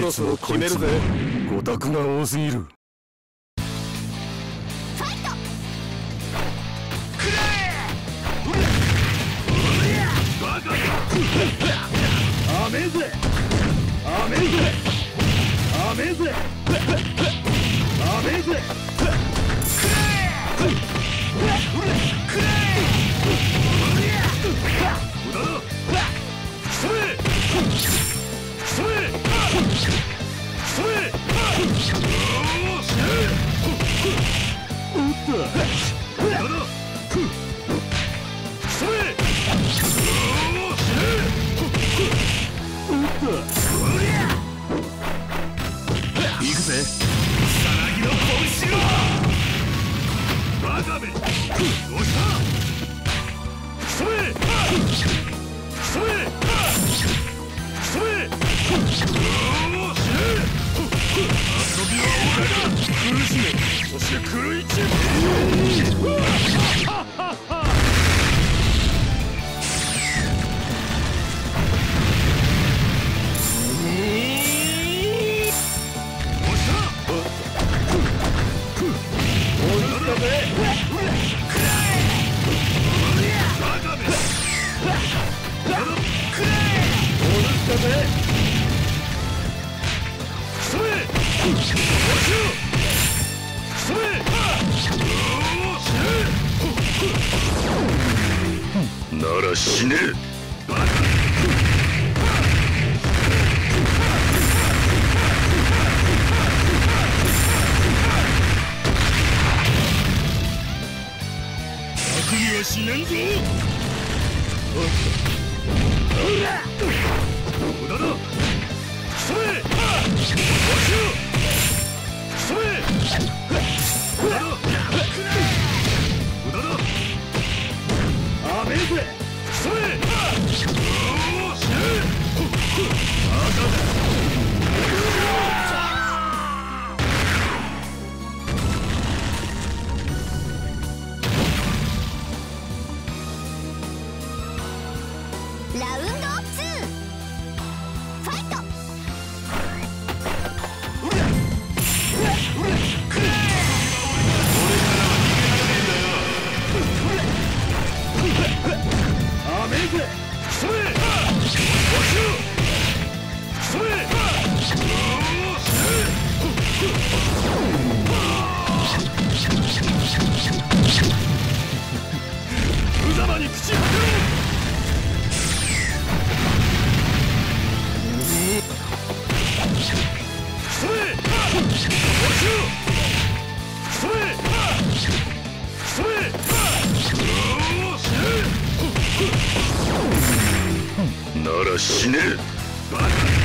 ろそろ決めるぜごたくが多すぎる。アメーゼアメーゼアメーゼアメーゼめそして狂死ね。楽にはしねんぞ。無駄だ無様に口をなら死ね。バカ